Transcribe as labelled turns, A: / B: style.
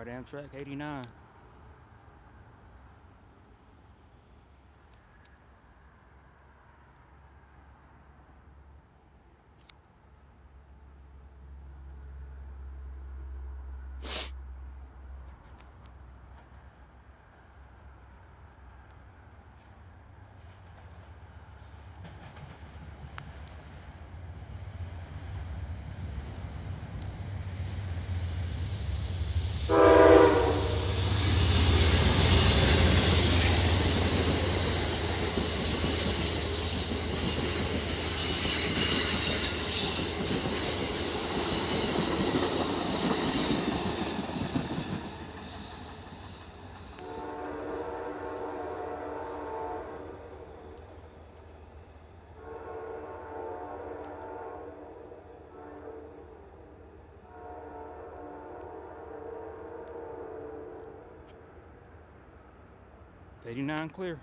A: Right Amtrak 89. Eighty-nine clear.